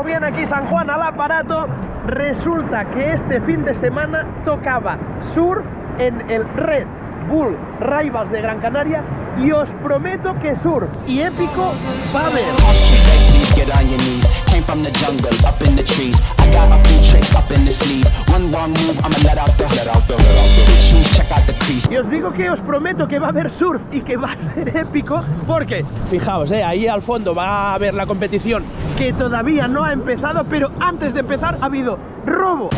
como viene aquí San Juan al aparato, resulta que este fin de semana tocaba surf en el Red Bull Rivals de Gran Canaria y os prometo que surf y épico va. Y os digo que os prometo que va a haber surf y que va a ser épico porque, fijaos, eh, ahí al fondo va a haber la competición que todavía no ha empezado, pero antes de empezar ha habido robo,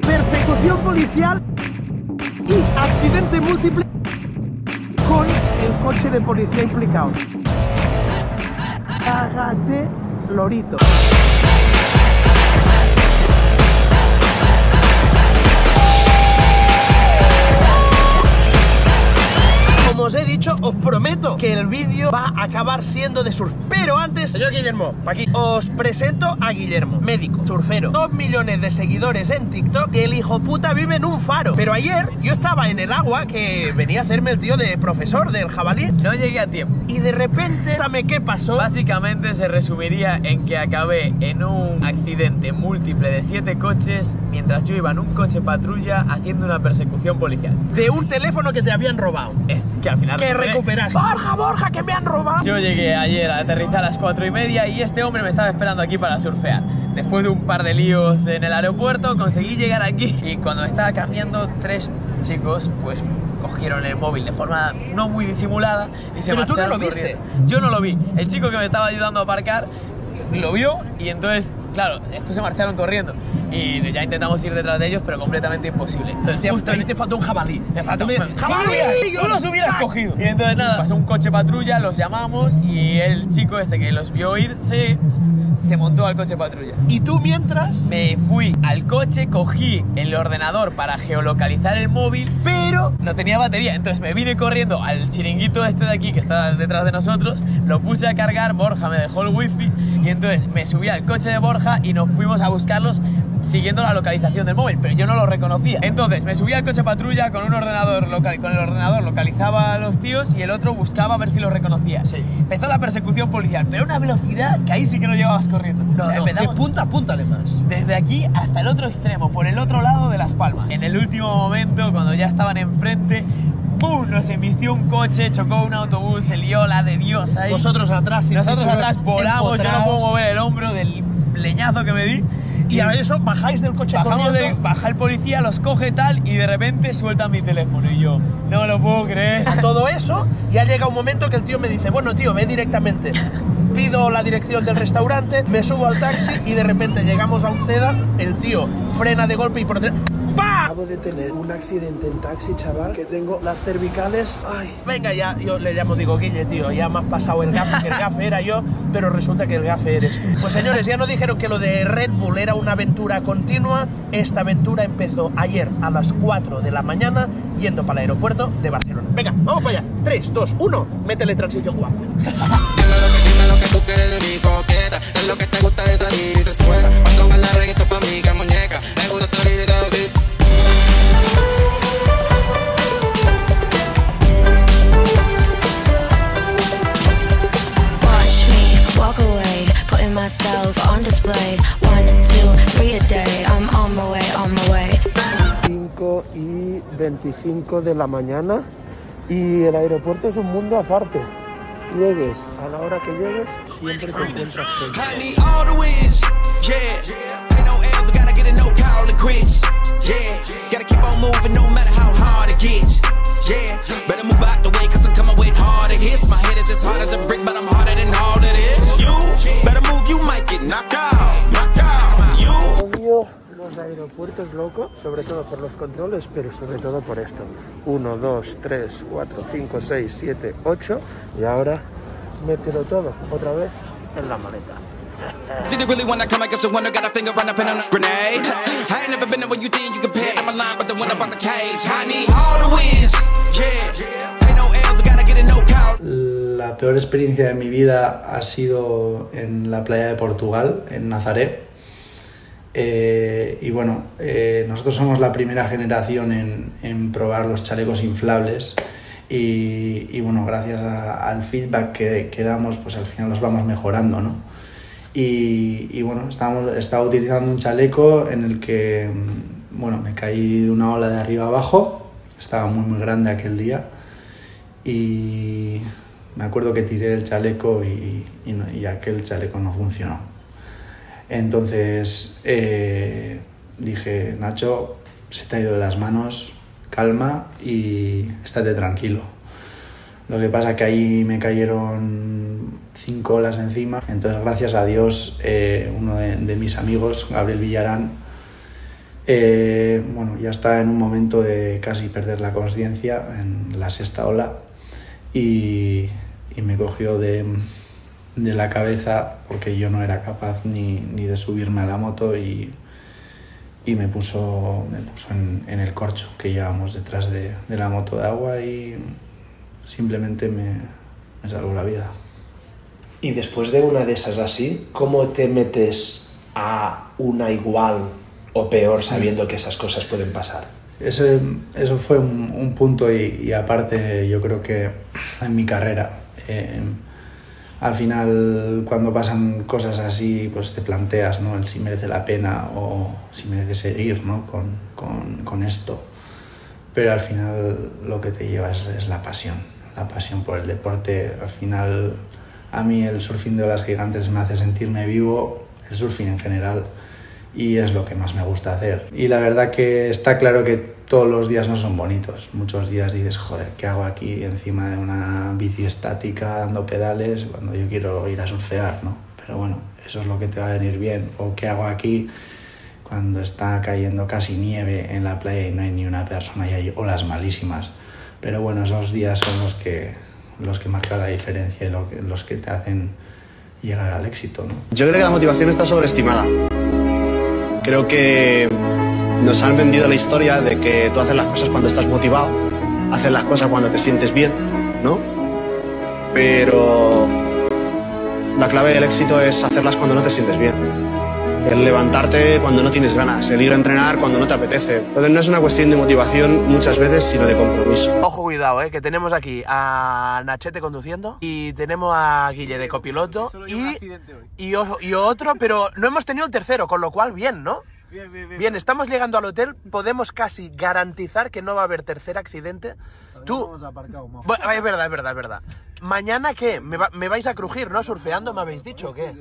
persecución policial y accidente múltiple con el coche de policía implicado. Cágate, lorito. Como os he dicho, os prometo que el vídeo va a acabar siendo de surf. Pero antes, señor Guillermo, pa' aquí, os presento a Guillermo, médico, surfero, dos millones de seguidores en TikTok, y el hijo puta vive en un faro. Pero ayer yo estaba en el agua que venía a hacerme el tío de profesor del jabalí. No llegué a tiempo. Y de repente, ¿dame qué pasó? Básicamente se resumiría en que acabé en un accidente múltiple de siete coches mientras yo iba en un coche patrulla haciendo una persecución policial. De un teléfono que te habían robado. Este, que al final Que recuperé. recuperas. Borja, Borja, que me han robado. Yo llegué ayer a aterrizar a las cuatro y media y este hombre me estaba esperando aquí para surfear. Después de un par de líos en el aeropuerto conseguí llegar aquí y cuando estaba cambiando tres chicos pues cogieron el móvil de forma no muy disimulada y se Pero tú no marcharon lo viste. corriendo. Yo no lo vi. El chico que me estaba ayudando a aparcar lo vio y entonces, claro, estos se marcharon corriendo y ya intentamos ir detrás de ellos pero completamente imposible. Entonces, Te, justo te, faltó un jabalí. me faltó un ¡Jabalí! Tú los hubieras cogido. Y entonces nada, pasó un coche patrulla, los llamamos y el chico este que los vio irse se montó al coche patrulla. Y tú mientras... Me fui al coche, cogí el ordenador para geolocalizar el móvil, pero no tenía batería. Entonces me vine corriendo al chiringuito este de aquí que está detrás de nosotros, lo puse a cargar, Borja me dejó el wifi y entonces me subí al coche de Borja y nos fuimos a buscarlos siguiendo la localización del móvil, pero yo no lo reconocía. Entonces me subí al coche patrulla con un ordenador local, con el ordenador localizaba a los tíos y el otro buscaba a ver si los reconocía. Sí. Empezó la persecución policial, pero a una velocidad que ahí sí que no llevabas corriendo. No, O sea, no, de punta a punta además. desde aquí hasta el otro extremo, por el otro lado de Las Palmas. En el último momento, cuando ya estaban enfrente, ¡pum! Nos embistió un coche, chocó un autobús, se lió la de Dios ahí. Vosotros atrás. y Nosotros atrás volamos, yo no puedo mover el hombro del leñazo que me di. Y a eso bajáis del coche Bajamos de, baja el policía, los coge tal y de repente suelta mi teléfono y yo, no me lo puedo creer. a todo eso y ha llegado un momento que el tío me dice, bueno tío, ve directamente. Pido la dirección del restaurante, me subo al taxi y de repente llegamos a un ceda, el tío frena de golpe y por detrás... ¡Pa! Acabo de tener un accidente en taxi, chaval, que tengo las cervicales. Ay, Venga ya, yo le llamo, digo, Guille, tío, ya me has pasado el gafe, que el gafe era yo, pero resulta que el gafe eres tú. Pues señores, ya nos dijeron que lo de Red Bull era una aventura continua. Esta aventura empezó ayer a las 4 de la mañana yendo para el aeropuerto de Barcelona. Venga, vamos para allá. 3, 2, 1, métele transición guapa. Dime lo que, tú quieres de mi coqueta Es lo que te gusta de salir y te suena Cuando baila reggaetón pa' mí que 25 de la mañana y el aeropuerto es un mundo aparte. Llegues a la hora que llegues, siempre te encuentras knocked out los aeropuertos locos, sobre todo por los controles, pero sobre todo por esto. 1, 2, 3, 4, 5, 6, 7, 8 y ahora mételo todo otra vez en la maleta. Did it really wanna come against the winner? Got a finger run up in on a grenade. I ain't never been there when you think you compare. I'm a line, but the winner about the cage. I need all the wins. Yeah. Ain't no L's, I gotta get a no call. La peor experiencia de mi vida ha sido en la playa de Portugal, en Nazaré. Eh, y bueno, eh, nosotros somos la primera generación en, en probar los chalecos inflables y, y bueno, gracias a- al feedback que, que damos, pues al final los vamos mejorando, ¿no? Y, y bueno, estábamos, estaba utilizando un chaleco en el que, mm, bueno, me caí de una ola de arriba abajo, estaba muy muy grande aquel día y me acuerdo que tiré el chaleco y, y, y aquel chaleco no funcionó. Entonces eh, dije, Nacho, se te ha ido de las manos, calma y estate tranquilo. Lo que pasa que ahí me cayeron cinco olas encima. Entonces, gracias a Dios, eh, uno de, mis amigos, Gabriel Villarán, eh, bueno, ya está en un momento de casi perder la conciencia en la sexta ola y me cogió de, de la cabeza porque yo no era capaz ni, ni de subirme a la moto y, y me puso, me puso en, en el corcho que llevamos detrás de, de la moto de agua y simplemente me, me salvó la vida. Y después de una de esas así, ¿cómo te metes a una igual o peor sabiendo que esas cosas pueden pasar? Eso, eso fue un, un punto y, y aparte yo creo que en mi carrera. eh, al final cuando pasan cosas así pues te planteas ¿no? el si merece la pena o si merece seguir ¿no? con, con, con esto. Pero al final lo que te lleva es, la pasión, la pasión por el deporte. Al final a mí el surfing de olas gigantes me hace sentirme vivo, el surfing en general, y es lo que más me gusta hacer. Y la verdad que está claro que todos los días no son bonitos. Muchos días dices, joder, ¿qué hago aquí encima de una bici estática dando pedales cuando yo quiero ir a surfear, ¿no? Pero bueno, eso es lo que te va a venir bien. O ¿qué hago aquí cuando está cayendo casi nieve en la playa y no hay ni una persona y hay olas malísimas? Pero bueno, esos días son los que, los que marcan la diferencia y los que te hacen llegar al éxito, ¿no? Yo creo que la motivación está sobreestimada. Creo que nos han vendido la historia de que tú haces las cosas cuando estás motivado, haces las cosas cuando te sientes bien, ¿no? Pero la clave del éxito es hacerlas cuando no te sientes bien. El levantarte cuando no tienes ganas, el ir a entrenar cuando no te apetece. Entonces no es una cuestión de motivación muchas veces, sino de compromiso. Ojo, cuidado, eh, que tenemos aquí a Nachete conduciendo y tenemos a Guille de copiloto y, y, otro, pero no hemos tenido el tercero, con lo cual bien, ¿no? Bien, estamos llegando al hotel, podemos casi garantizar que no va a haber tercer accidente. Tú... Bueno, es verdad, es verdad, es verdad. ¿Mañana qué? ¿Me, va- me vais a crujir, no? ¿Surfeando me habéis dicho o qué?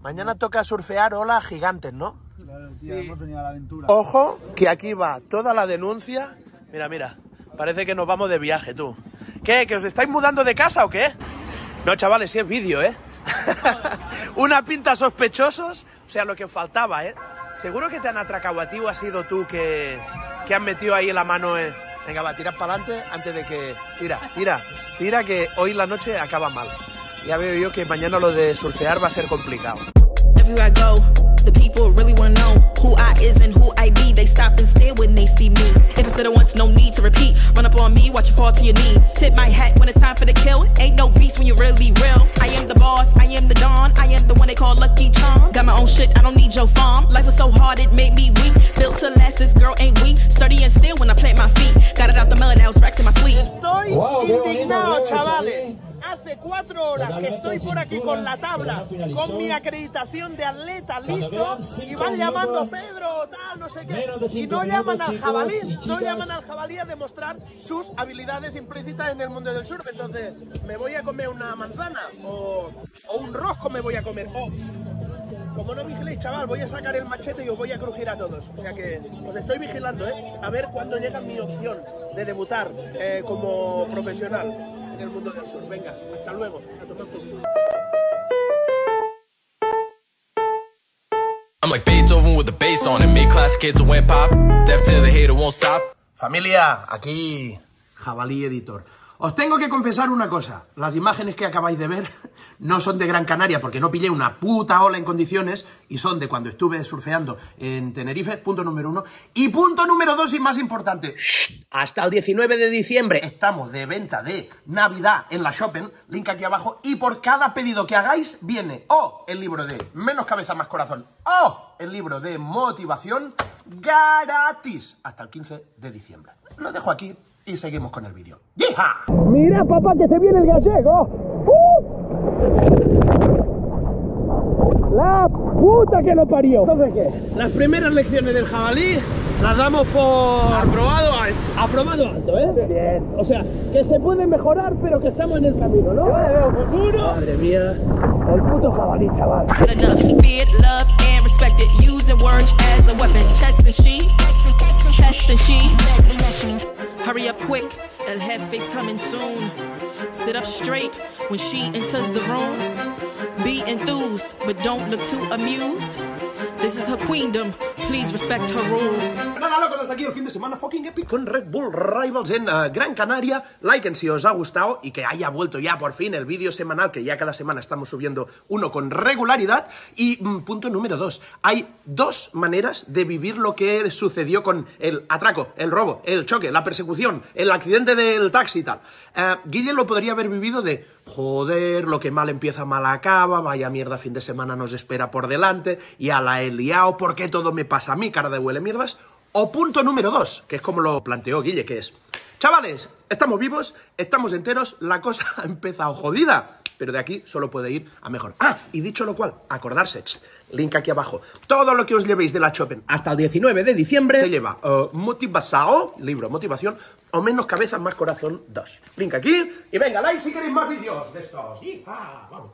Mañana toca surfear olas gigantes, ¿no? Ojo, que aquí va toda la denuncia. Mira, mira, parece que nos vamos de viaje, tú. ¿Qué? ¿Que os estáis mudando de casa o qué? No, chavales, si es vídeo, ¿eh? Una pinta sospechosos, o sea, lo que faltaba, ¿eh? Seguro que te han atracado a ti o has sido tú que, que han metido ahí la mano, ¿eh? Venga, va, tira para adelante antes de que... Tira, tira, tira que hoy la noche acaba mal. Ya veo yo que mañana lo de surfear va a ser complicado. Everywhere I go, the people really wanna know who I is and who I be. They stop and stare when they see me. If it's it once, no need to repeat. Run up on me, watch you fall to your knees. Tip my hat when it's time for the kill. Ain't no beast when you're really real. I am the boss, I am the don, I am the one they call Lucky Charm. Got my own shit, I don't need your farm. Life was so hard, it made me weak. Built to last, this girl ain't weak. Sturdy and still when I plant my feet. Got it out the mud, now it's racks in my Hace cuatro horas que estoy por aquí con la tabla, con mi acreditación de atleta listo, y van llamando Pedro, tal, no sé qué, y no llaman al jabalí, no llaman al jabalí a demostrar sus habilidades implícitas en el mundo del surf. Entonces, ¿me voy a comer una manzana? ¿O, o un rosco me voy a comer? O, como no vigiléis, chaval, voy a sacar el machete y os voy a crujir a todos. O sea que os estoy vigilando, ¿eh? A ver cuándo llega mi opción de debutar eh, como profesional en el mundo del surf. Venga, hasta luego. A tomar por culo. I'm like Beethoven with the bass on it. Made classic kids went pop. Deaf to the hater won't stop. Familia, aquí Jabalí Editor. Os tengo que confesar una cosa. Las imágenes que acabáis de ver no son de Gran Canaria porque no pillé una puta ola en condiciones y son de cuando estuve surfeando en Tenerife, punto número uno. Y punto número dos y más importante, hasta el 19 de diciembre estamos de venta de Navidad en la Shoppen, link aquí abajo, y por cada pedido que hagáis viene o el libro de Menos Cabeza Más Corazón o el libro de Motivación gratis hasta el 15 de diciembre. Lo dejo aquí y seguimos con el vídeo. ¡Yija! Mira, papá, que se viene el gallego. ¡Uh! La puta que lo parió. Entonces, ¿qué? Las primeras lecciones del jabalí las damos por... Aprobado alto. Aprobado alto, ¿eh? Bien. O sea, que se puede mejorar, pero que estamos en el camino, ¿no? Yo veo futuro. Madre mía. El puto jabalí, chaval. Hurry up quick, El Jefe's coming soon. Sit up straight when she enters the room. Be enthused, but don't look too amused. This is her queendom. Please respect her rule. Aquí el fin de semana fucking epic con Red Bull Rivals en eh, Gran Canaria. Liken si os ha gustado y que haya vuelto ya por fin el vídeo semanal, que ya cada semana estamos subiendo uno con regularidad. Y mm, punto número dos, hay dos maneras de vivir lo que sucedió con el atraco, el robo, el choque, la persecución, el accidente del taxi y tal. Eh, Guille lo podría haber vivido de, joder, lo que mal empieza mal acaba, vaya mierda, fin de semana nos espera por delante, ya la he liado, ¿por qué todo me pasa a mí, cara de huele mierdas? O punto número dos, que es como lo planteó Guille, que es, chavales, estamos vivos, estamos enteros, la cosa ha empezado jodida, pero de aquí solo puede ir a mejor. Ah, y dicho lo cual, acordarse, link aquí abajo, todo lo que os llevéis de la Chopin hasta el 19 de diciembre se lleva Motivasao, libro Motivación, o menos cabeza, más corazón 2. Link aquí, y venga, like si queréis más vídeos de estos. Y, ah, vamos.